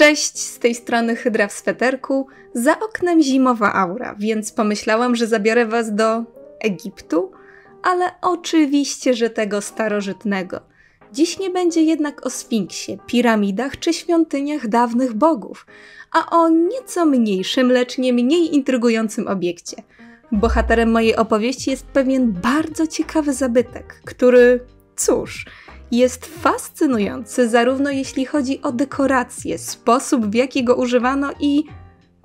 Cześć, z tej strony Hydra w sweterku. Za oknem zimowa aura, więc pomyślałam, że zabiorę was do Egiptu, ale oczywiście, że tego starożytnego. Dziś nie będzie jednak o Sfinksie, piramidach czy świątyniach dawnych bogów, a o nieco mniejszym, lecz nie mniej intrygującym obiekcie. Bohaterem mojej opowieści jest pewien bardzo ciekawy zabytek, który, cóż, jest fascynujący zarówno jeśli chodzi o dekorację, sposób w jaki go używano i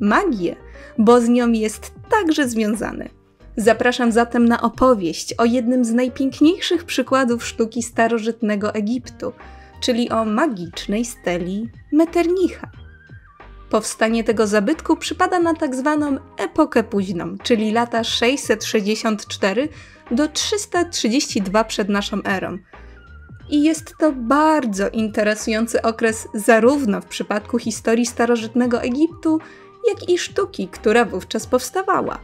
magię, bo z nią jest także związany. Zapraszam zatem na opowieść o jednym z najpiękniejszych przykładów sztuki starożytnego Egiptu, czyli o magicznej steli Meternicha. Powstanie tego zabytku przypada na tak zwaną epokę późną, czyli lata 664 do 332 przed naszą erą – i jest to bardzo interesujący okres zarówno w przypadku historii starożytnego Egiptu, jak i sztuki, która wówczas powstawała.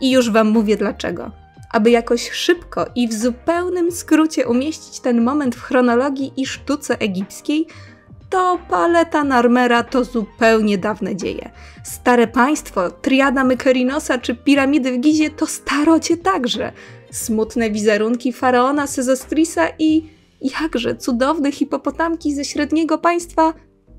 I już Wam mówię dlaczego. Aby jakoś szybko i w zupełnym skrócie umieścić ten moment w chronologii i sztuce egipskiej, to paleta Narmera to zupełnie dawne dzieje. Stare państwo, triada Mykerinosa czy piramidy w Gizie to starocie także. Smutne wizerunki faraona Sezostrisa i jakże cudowne hipopotamki ze średniego państwa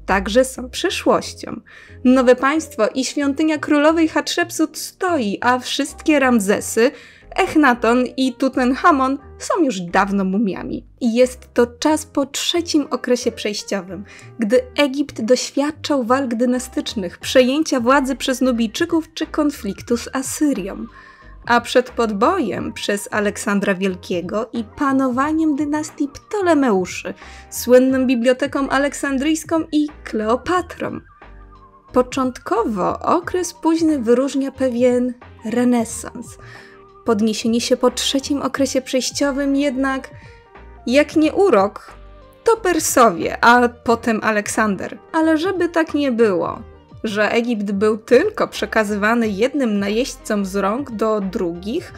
także są przyszłością. Nowe państwo i świątynia królowej Hatshepsut stoi, a wszystkie Ramzesy, Echnaton i Tutenhamon są już dawno mumiami. Jest to czas po trzecim okresie przejściowym, gdy Egipt doświadczał walk dynastycznych, przejęcia władzy przez Nubijczyków czy konfliktu z Asyrią a przed podbojem przez Aleksandra Wielkiego i panowaniem dynastii Ptolemeuszy, słynną biblioteką aleksandryjską i Kleopatrą. Początkowo okres późny wyróżnia pewien renesans. Podniesienie się po trzecim okresie przejściowym jednak, jak nie urok, to Persowie, a potem Aleksander. Ale żeby tak nie było, że Egipt był tylko przekazywany jednym najeźdźcom z rąk do drugich,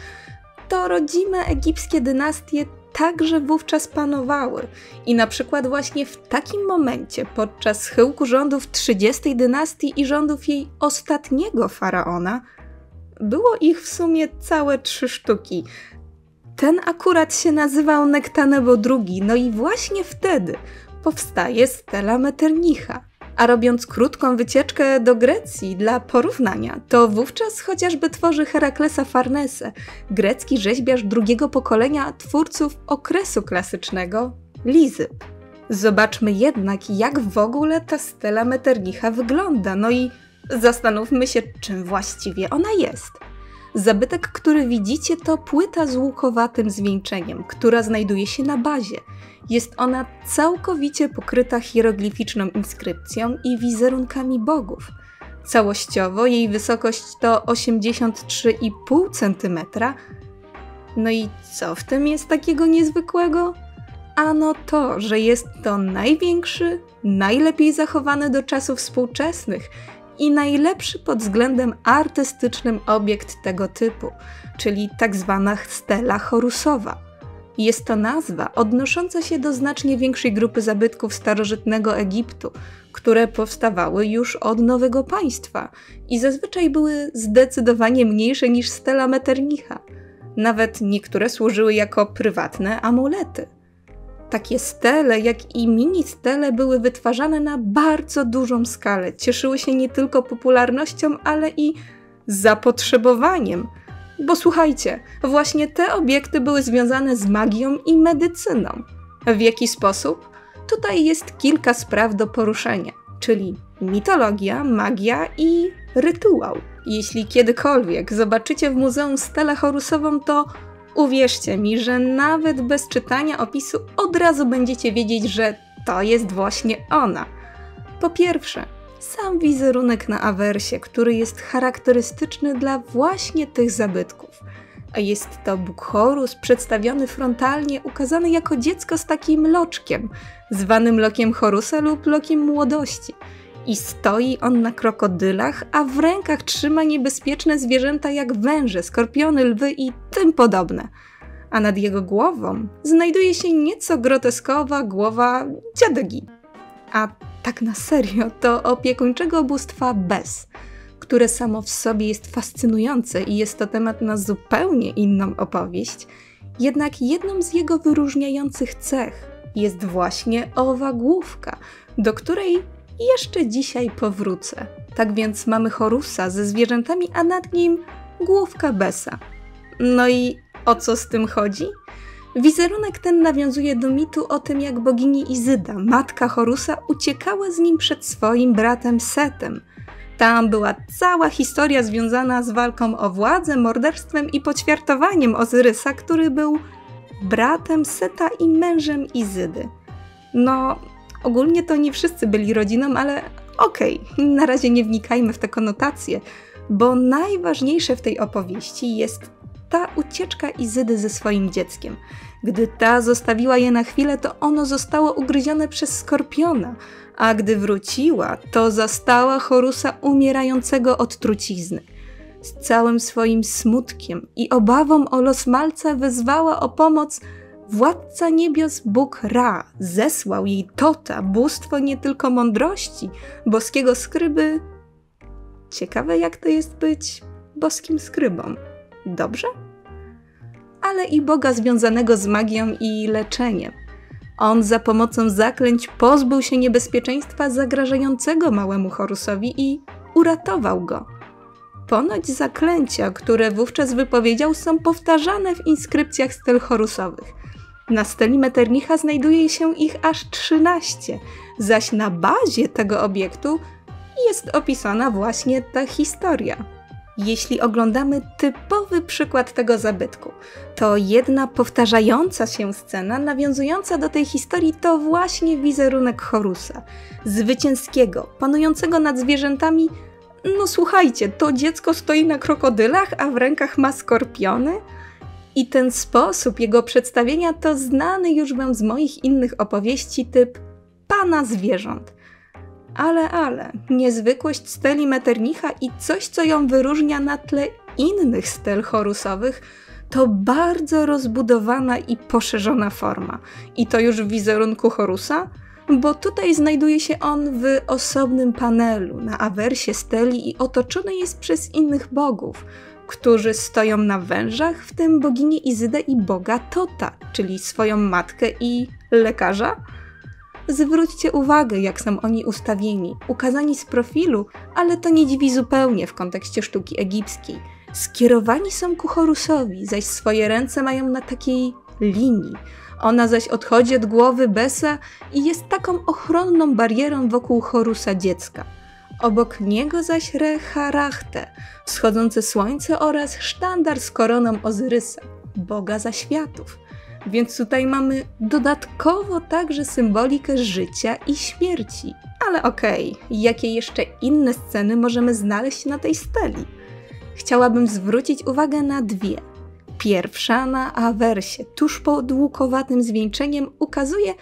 to rodzime egipskie dynastie także wówczas panowały. I na przykład właśnie w takim momencie, podczas chyłku rządów 30 dynastii i rządów jej ostatniego faraona, było ich w sumie całe trzy sztuki. Ten akurat się nazywał Nektanebo II, no i właśnie wtedy powstaje stela Meternicha. A robiąc krótką wycieczkę do Grecji dla porównania, to wówczas chociażby tworzy Heraklesa Farnese, grecki rzeźbiarz drugiego pokolenia twórców okresu klasycznego, Lizyp. Zobaczmy jednak, jak w ogóle ta stela Meternicha wygląda, no i zastanówmy się, czym właściwie ona jest. Zabytek, który widzicie, to płyta z łukowatym zwieńczeniem, która znajduje się na bazie. Jest ona całkowicie pokryta hieroglificzną inskrypcją i wizerunkami bogów. Całościowo jej wysokość to 83,5 cm. No i co w tym jest takiego niezwykłego? Ano to, że jest to największy, najlepiej zachowany do czasów współczesnych i najlepszy pod względem artystycznym obiekt tego typu, czyli tak zwana stela Horusowa. Jest to nazwa odnosząca się do znacznie większej grupy zabytków starożytnego Egiptu, które powstawały już od nowego państwa i zazwyczaj były zdecydowanie mniejsze niż stela Meternicha. Nawet niektóre służyły jako prywatne amulety. Takie stele, jak i mini stele były wytwarzane na bardzo dużą skalę. Cieszyły się nie tylko popularnością, ale i zapotrzebowaniem. Bo słuchajcie, właśnie te obiekty były związane z magią i medycyną. W jaki sposób? Tutaj jest kilka spraw do poruszenia, czyli mitologia, magia i rytuał. Jeśli kiedykolwiek zobaczycie w muzeum stelę horusową, to Uwierzcie mi, że nawet bez czytania opisu od razu będziecie wiedzieć, że to jest właśnie ona. Po pierwsze, sam wizerunek na awersie, który jest charakterystyczny dla właśnie tych zabytków. A jest to Bóg Horus przedstawiony frontalnie, ukazany jako dziecko z takim loczkiem, zwanym lokiem Horusa lub lokiem młodości – i stoi on na krokodylach, a w rękach trzyma niebezpieczne zwierzęta jak węże, skorpiony, lwy i tym podobne. A nad jego głową znajduje się nieco groteskowa głowa dziadygi. A tak na serio, to opiekuńczego bóstwa Bes, które samo w sobie jest fascynujące i jest to temat na zupełnie inną opowieść. Jednak jedną z jego wyróżniających cech jest właśnie owa główka, do której jeszcze dzisiaj powrócę. Tak więc mamy Horusa ze zwierzętami, a nad nim główka Besa. No i o co z tym chodzi? Wizerunek ten nawiązuje do mitu o tym, jak bogini Izyda, matka Horusa, uciekała z nim przed swoim bratem Setem. Tam była cała historia związana z walką o władzę, morderstwem i poćwiartowaniem Ozyrysa, który był bratem Seta i mężem Izydy. No, ogólnie to nie wszyscy byli rodziną, ale okej, okay, na razie nie wnikajmy w te konotacje, bo najważniejsze w tej opowieści jest ta ucieczka Izydy ze swoim dzieckiem. Gdy ta zostawiła je na chwilę, to ono zostało ugryzione przez skorpiona, a gdy wróciła, to zastała Horusa umierającego od trucizny. Z całym swoim smutkiem i obawą o los malca wezwała o pomoc władca niebios Bóg Ra. Zesłał jej Tota, bóstwo nie tylko mądrości, boskiego skryby. Ciekawe, jak to jest być boskim skrybą. Dobrze? Ale i Boga związanego z magią i leczeniem. On za pomocą zaklęć pozbył się niebezpieczeństwa zagrażającego małemu Horusowi i uratował go. Ponoć zaklęcia, które wówczas wypowiedział, są powtarzane w inskrypcjach stel Horusowych. Na steli Metternicha znajduje się ich aż 13, zaś na bazie tego obiektu jest opisana właśnie ta historia. Jeśli oglądamy typowy przykład tego zabytku, to jedna powtarzająca się scena nawiązująca do tej historii to właśnie wizerunek Horusa, zwycięskiego, panującego nad zwierzętami. No słuchajcie, to dziecko stoi na krokodylach, a w rękach ma skorpiony? I ten sposób jego przedstawienia to znany już wam z moich innych opowieści typ pana zwierząt – ale, ale, niezwykłość steli Metternicha i coś, co ją wyróżnia na tle innych stel chorusowych, to bardzo rozbudowana i poszerzona forma. I to już w wizerunku Horusa, bo tutaj znajduje się on w osobnym panelu na awersie steli i otoczony jest przez innych bogów, którzy stoją na wężach, w tym boginię Izydę i boga Tota, czyli swoją matkę i lekarza, Zwróćcie uwagę, jak są oni ustawieni, ukazani z profilu, ale to nie dziwi zupełnie w kontekście sztuki egipskiej. Skierowani są ku Horusowi, zaś swoje ręce mają na takiej linii. Ona zaś odchodzi od głowy Besa i jest taką ochronną barierą wokół Horusa dziecka. Obok niego zaś Reharachte, wschodzące słońce oraz sztandar z koroną Ozyrysa, boga zaświatów. Więc tutaj mamy dodatkowo także symbolikę życia i śmierci. Ale okej, okay, jakie jeszcze inne sceny możemy znaleźć na tej steli? Chciałabym zwrócić uwagę na dwie. Pierwsza na awersie, tuż pod łukowatym zwieńczeniem, ukazuje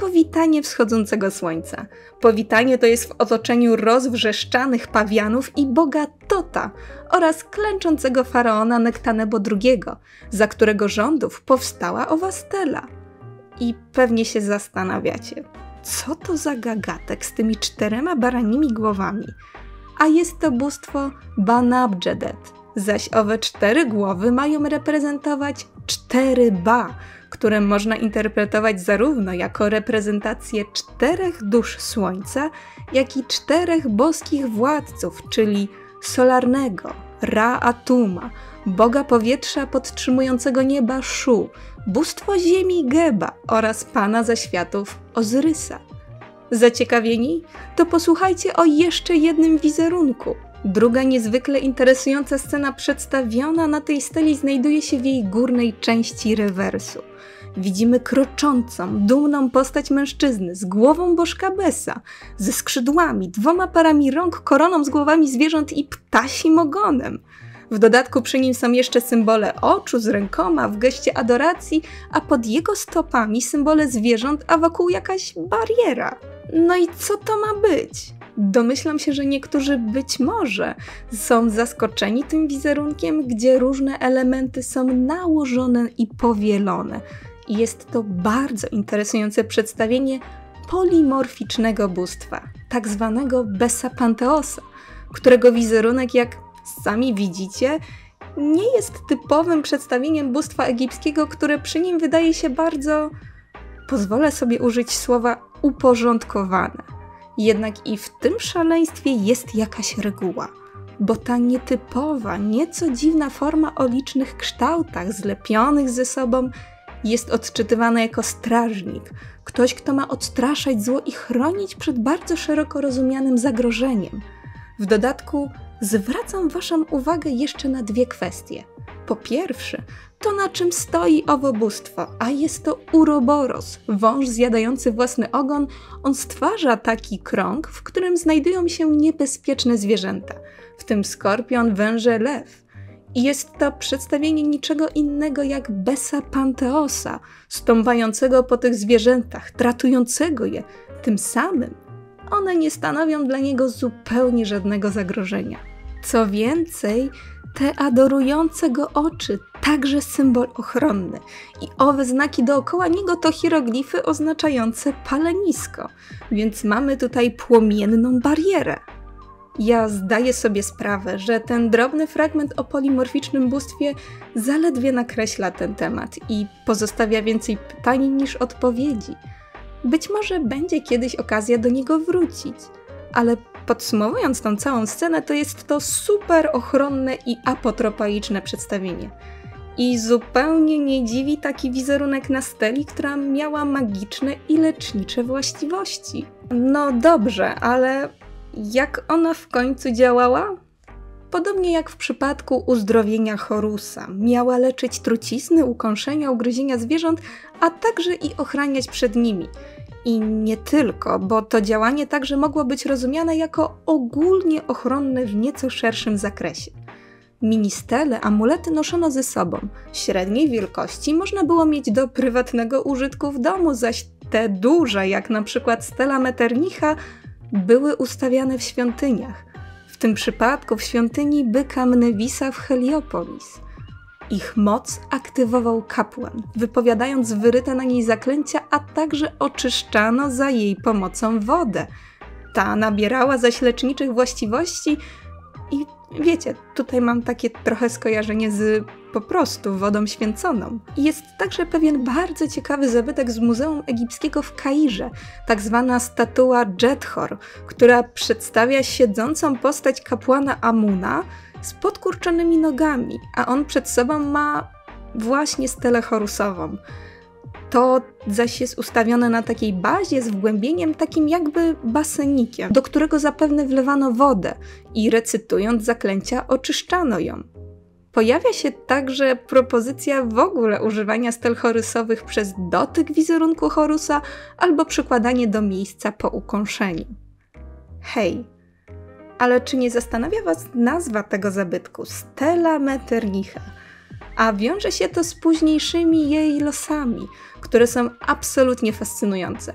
powitanie wschodzącego słońca. Powitanie to jest w otoczeniu rozwrzeszczanych pawianów i boga Tota oraz klęczącego faraona Nektanebo II, za którego rządów powstała owa stela. I pewnie się zastanawiacie, co to za gagatek z tymi czterema baranimi głowami? A jest to bóstwo Banabjedet, zaś owe cztery głowy mają reprezentować cztery ba, które można interpretować zarówno jako reprezentację czterech dusz Słońca, jak i czterech boskich władców, czyli solarnego, Ra-Atuma, boga powietrza podtrzymującego nieba Shu, bóstwo ziemi Geba oraz pana zaświatów Ozrysa. Zaciekawieni? To posłuchajcie o jeszcze jednym wizerunku. Druga niezwykle interesująca scena przedstawiona na tej steli znajduje się w jej górnej części rewersu widzimy kroczącą, dumną postać mężczyzny z głową bożka Besa, ze skrzydłami, dwoma parami rąk, koroną z głowami zwierząt i ptasim ogonem. W dodatku przy nim są jeszcze symbole oczu z rękoma w geście adoracji, a pod jego stopami symbole zwierząt, a wokół jakaś bariera. No i co to ma być? Domyślam się, że niektórzy być może są zaskoczeni tym wizerunkiem, gdzie różne elementy są nałożone i powielone. Jest to bardzo interesujące przedstawienie polimorficznego bóstwa, tak zwanego Bessa Panteosa, którego wizerunek, jak sami widzicie, nie jest typowym przedstawieniem bóstwa egipskiego, które przy nim wydaje się bardzo, pozwolę sobie użyć słowa uporządkowane. Jednak i w tym szaleństwie jest jakaś reguła, bo ta nietypowa, nieco dziwna forma o licznych kształtach zlepionych ze sobą jest odczytywana jako strażnik, ktoś, kto ma odstraszać zło i chronić przed bardzo szeroko rozumianym zagrożeniem. W dodatku zwracam Waszą uwagę jeszcze na dwie kwestie. Po pierwsze, to na czym stoi owo bóstwo, a jest to uroboros, wąż zjadający własny ogon. On stwarza taki krąg, w którym znajdują się niebezpieczne zwierzęta, w tym skorpion, węże, lew. I jest to przedstawienie niczego innego jak Besa Panteosa, stąpającego po tych zwierzętach, tratującego je. Tym samym one nie stanowią dla niego zupełnie żadnego zagrożenia. Co więcej, te adorujące go oczy, także symbol ochronny. I owe znaki dookoła niego to hieroglify oznaczające palenisko, więc mamy tutaj płomienną barierę. Ja zdaję sobie sprawę, że ten drobny fragment o polimorficznym bóstwie zaledwie nakreśla ten temat i pozostawia więcej pytań niż odpowiedzi. Być może będzie kiedyś okazja do niego wrócić, ale podsumowując tą całą scenę, to jest to super ochronne i apotropaiczne przedstawienie. I zupełnie nie dziwi taki wizerunek na steli, która miała magiczne i lecznicze właściwości. No dobrze, ale jak ona w końcu działała? Podobnie jak w przypadku uzdrowienia Horusa, miała leczyć trucizny, ukąszenia, ugryzienia zwierząt, a także i ochraniać przed nimi. I nie tylko, bo to działanie także mogło być rozumiane jako ogólnie ochronne w nieco szerszym zakresie. Ministele, amulety noszono ze sobą. Średniej wielkości można było mieć do prywatnego użytku w domu, zaś te duże, jak na przykład stela Metternicha, były ustawiane w świątyniach. Tym przypadku w świątyni byka Mnewisa w Heliopolis. Ich moc aktywował kapłan, wypowiadając wyryte na niej zaklęcia, a także oczyszczano za jej pomocą wodę. Ta nabierała zaś leczniczych właściwości i wiecie, tutaj mam takie trochę skojarzenie z po prostu wodą święconą. Jest także pewien bardzo ciekawy zabytek z Muzeum Egipskiego w Kairze, tak zwana statua Jethor, która przedstawia siedzącą postać kapłana Amuna z podkurczonymi nogami, a on przed sobą ma właśnie stelę chorusową. To zaś jest ustawione na takiej bazie z wgłębieniem takim jakby basenikiem, do którego zapewne wlewano wodę i recytując zaklęcia oczyszczano ją. Pojawia się także propozycja w ogóle używania stel chorusowych przez dotyk wizerunku chorusa albo przykładanie do miejsca po ukąszeniu. Hej, ale czy nie zastanawia Was nazwa tego zabytku Stella Metternicha? A wiąże się to z późniejszymi jej losami, które są absolutnie fascynujące,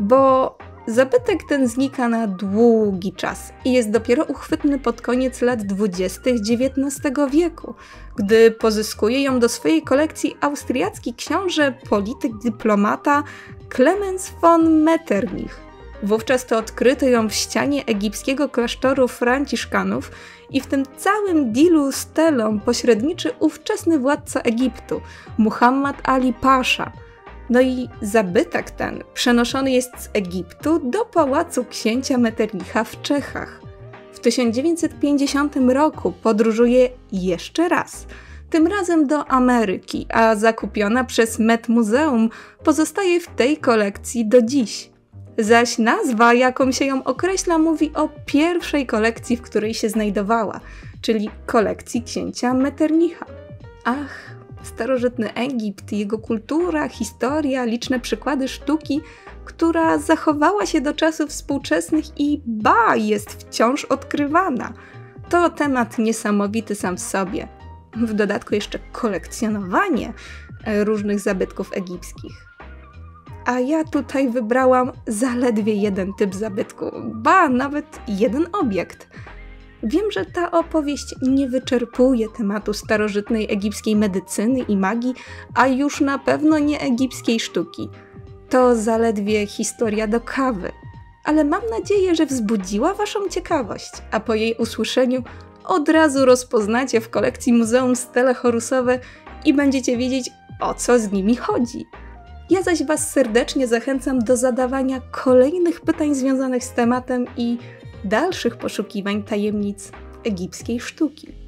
bo zabytek ten znika na długi czas i jest dopiero uchwytny pod koniec lat 20. XIX wieku, gdy pozyskuje ją do swojej kolekcji austriacki książę, polityk, dyplomata Clemens von Metternich. Wówczas to odkryto ją w ścianie egipskiego klasztoru franciszkanów i w tym całym dealu z Telą pośredniczy ówczesny władca Egiptu, Muhammad Ali Pasha. No i zabytek ten przenoszony jest z Egiptu do pałacu księcia Metternicha w Czechach. W 1950 roku podróżuje jeszcze raz, tym razem do Ameryki, a zakupiona przez Met Muzeum pozostaje w tej kolekcji do dziś zaś nazwa, jaką się ją określa, mówi o pierwszej kolekcji, w której się znajdowała, czyli kolekcji księcia Metternicha. Ach, starożytny Egipt, jego kultura, historia, liczne przykłady sztuki, która zachowała się do czasów współczesnych i ba, jest wciąż odkrywana. To temat niesamowity sam w sobie. W dodatku jeszcze kolekcjonowanie różnych zabytków egipskich a ja tutaj wybrałam zaledwie jeden typ zabytku, ba, nawet jeden obiekt. Wiem, że ta opowieść nie wyczerpuje tematu starożytnej egipskiej medycyny i magii, a już na pewno nie egipskiej sztuki. To zaledwie historia do kawy, ale mam nadzieję, że wzbudziła Waszą ciekawość, a po jej usłyszeniu od razu rozpoznacie w kolekcji Muzeum Stele Horusowe i będziecie wiedzieć, o co z nimi chodzi. Ja zaś Was serdecznie zachęcam do zadawania kolejnych pytań związanych z tematem i dalszych poszukiwań tajemnic egipskiej sztuki.